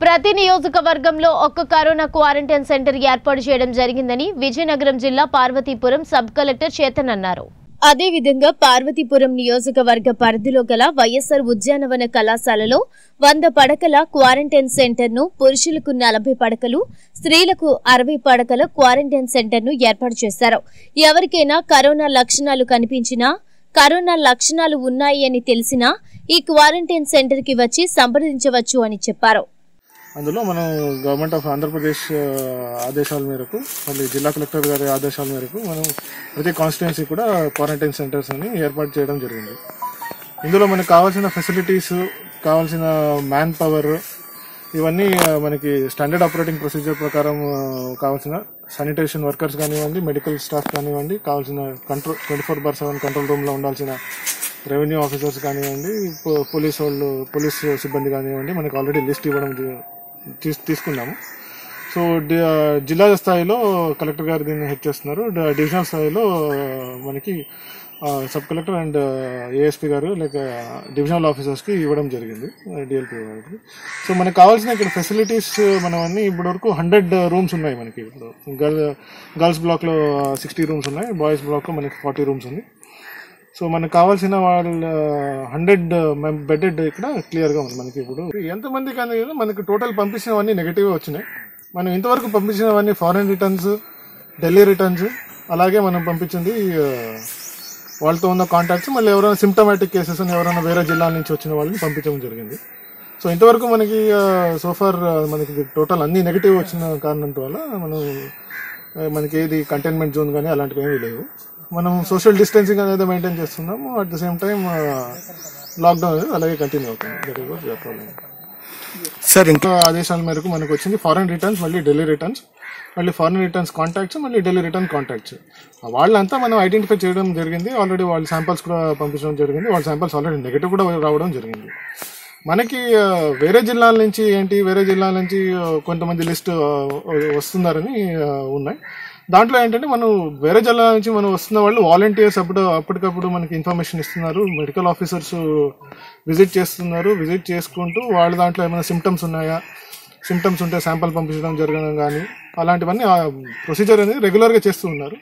ప్రతి నియోజకవర్గంలో ఒక్క కరోనా క్వారంటైన్ సెంటర్ ఏర్పాటు చేయడం జరిగిందని విజయనగరం జిల్లా పార్వతీపురం సబ్ కలెక్టర్ చేతన్ అన్నారు. అదేవిధంగా పార్వతీపురం నియోజకవర్గ పరిధిలో గల వైఎస్ఆర్ ఉద్యానవన కళాశాలలో వంద పడకల క్వారంటైన్ సెంటర్ను పురుషులకు నలభై పడకలు స్త్రీలకు అరవై పడకల క్వారంటైన్ సెంటర్ను ఏర్పాటు చేశారు. ఎవరికైనా కరోనా లక్షణాలు కనిపించినా కరోనా లక్షణాలు ఉన్నాయి అని తెలిసినా ఈ క్వారంటైన్ సెంటర్కి వచ్చి సంప్రదించవచ్చు అని చెప్పారు. అందులో మనం గవర్నమెంట్ ఆఫ్ ఆంధ్రప్రదేశ్ ఆదేశాల మేరకు మళ్ళీ జిల్లా కలెక్టర్ గారి ఆదేశాల మేరకు మనం ప్రతి కాన్స్టిట్యున్సీ కూడా క్వారంటైన్ సెంటర్స్ అని ఏర్పాటు చేయడం జరిగింది. ఇందులో మనకు కావాల్సిన ఫెసిలిటీస్ కావాల్సిన మ్యాన్ పవర్ ఇవన్నీ మనకి స్టాండర్డ్ ఆపరేటింగ్ ప్రొసీజర్ ప్రకారం కావాల్సిన శానిటేషన్ వర్కర్స్ కానివ్వండి మెడికల్ స్టాఫ్ కానివ్వండి కావాల్సిన control twenty four bar seven control రూమ్లో ఉండాల్సిన రెవెన్యూ ఆఫీసర్స్ కానివ్వండి పో- పోలీస్ వాళ్ళు పోలీస్ సిబ్బంది కానివ్వండి మనకు ఆల్రెడీ లిస్ట్ ఇవ్వడం తీసుకున్నాము సో జిల్లా స్థాయిలో కలెక్టర్ గారు దీన్ని హెడ్ చేస్తున్నారు. డివిజనల్ స్థాయిలో మనకి సబ్ కలెక్టర్ అండ్ ఏఎస్పీ గారు లైక్ డివిజనల్ ఆఫీసర్స్కి ఇవ్వడం జరిగింది డిఎల్పీ గారికి. సో మనకు కావాల్సిన ఇక్కడ ఫెసిలిటీస్ మనం అన్ని ఇప్పటి వరకు హండ్రెడ్ రూమ్స్ ఉన్నాయి మనకి. ఇప్పుడు గర్ల్ గర్ల్స్ బ్లాక్లో సిక్స్టీ రూమ్స్ ఉన్నాయి బాయ్స్ బ్లాక్లో మనకి ఫార్టీ రూమ్స్ ఉంది సో మనకు కావాల్సిన వాళ్ళ హండ్రెడ్ బెడెడ్ ఇక్కడ క్లియర్గా ఉంది మనకి ఇప్పుడు. ఎంతమందికి కానీ మనకి టోటల్ పంపించినవన్నీ నెగిటివ్ వచ్చినాయి. మనం ఇంతవరకు పంపించినవన్నీ ఫారెన్ రిటర్న్స్ ఢిల్లీ రిటర్న్స్ అలాగే మనం పంపించింది వాళ్ళతో ఉన్న కాంటాక్ట్స్ మళ్ళీ ఎవరైనా సిమ్టమాటిక్ కేసెస్ ఎవరైనా వేరే జిల్లాల నుంచి వచ్చిన వాళ్ళని పంపించడం జరిగింది. సో ఇంతవరకు మనకి సోఫార్ మనకి టోటల్ అన్ని నెగిటివ్ వచ్చిన కారణం వల్ల మనం మనకి ఏది కంటైన్మెంట్ జోన్ కానీ అలాంటివి ఏమీ లేవు. మనం సోషల్ డిస్టెన్సింగ్ అనేది మెయింటైన్ చేస్తున్నాము. At the same time lockdown అనేది అలాగే కంటిన్యూ అవుతుంది. సార్ ఇంకా ఇంకా ఆదేశాల మేరకు మనకు వచ్చింది ఫారెన్ రిటర్న్స్ మళ్ళీ ఢిల్లీ రిటర్న్స్ మళ్ళీ ఫారెన్ రిటర్న్స్ కాంటాక్ట్స్ మళ్ళీ ఢిల్లీ రిటర్న్ కాంటాక్ట్స్ వాళ్ళంతా మనం ఐడెంటిఫై చేయడం జరిగింది. ఆల్రెడీ వాళ్ళ శాంపిల్స్ కూడా పంపించడం జరిగింది. వాళ్ళ శాంపిల్స్ ఆల్రెడీ నెగిటివ్ కూడా రావడం జరిగింది. మనకి వేరే జిల్లాల నుంచి ఏంటి వేరే జిల్లాల నుంచి కొంతమంది లిస్ట్ వస్తున్నారని ఉన్నాయి. దాంట్లో ఏంటంటే మనం వేరే జిల్లాల నుంచి మనం వస్తున్న వాళ్ళు వాలంటీర్స్ అప్పుడు అప్పటికప్పుడు మనకి ఇన్ఫర్మేషన్ ఇస్తున్నారు. మెడికల్ ఆఫీసర్స్ విజిట్ చేస్తున్నారు. విజిట్ చేసుకుంటూ వాళ్ళ దాంట్లో ఏమైనా సిమ్టమ్స్ ఉన్నాయా? సిమ్టమ్స్ ఉంటే శాంపిల్ పంపించడం జరగడం కానీ అలాంటివన్నీ ప్రొసీజర్ అనేది రెగ్యులర్గా చేస్తూ ఉన్నారు.